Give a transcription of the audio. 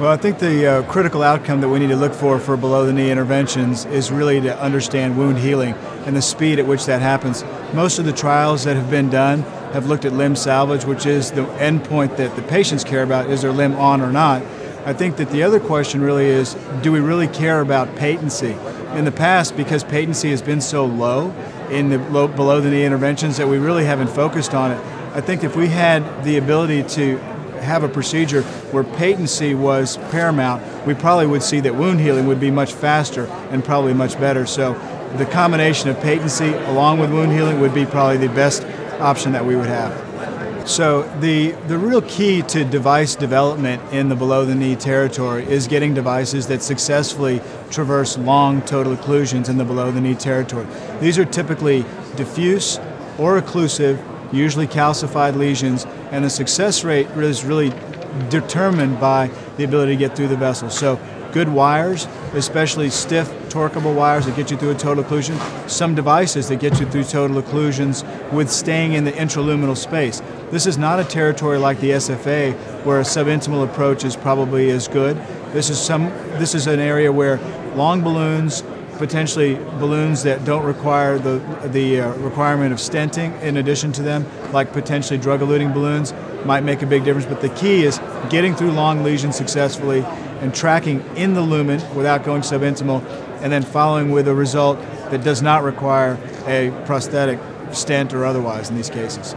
Well, I think the uh, critical outcome that we need to look for for below the knee interventions is really to understand wound healing and the speed at which that happens. Most of the trials that have been done have looked at limb salvage, which is the endpoint that the patients care about is their limb on or not. I think that the other question really is do we really care about patency? In the past, because patency has been so low in the low, below the knee interventions that we really haven't focused on it. I think if we had the ability to have a procedure where patency was paramount, we probably would see that wound healing would be much faster and probably much better. So the combination of patency along with wound healing would be probably the best option that we would have. So the, the real key to device development in the below the knee territory is getting devices that successfully traverse long total occlusions in the below the knee territory. These are typically diffuse or occlusive, usually calcified lesions, and the success rate is really determined by the ability to get through the vessel. So good wires, especially stiff, torqueable wires that get you through a total occlusion, some devices that get you through total occlusions with staying in the intraluminal space. This is not a territory like the SFA where a subintimal approach is probably as good. This is some this is an area where long balloons, potentially balloons that don't require the the uh, requirement of stenting in addition to them, like potentially drug-eluting balloons, might make a big difference. But the key is getting through long lesions successfully and tracking in the lumen without going subintimal, and then following with a result that does not require a prosthetic stent or otherwise in these cases.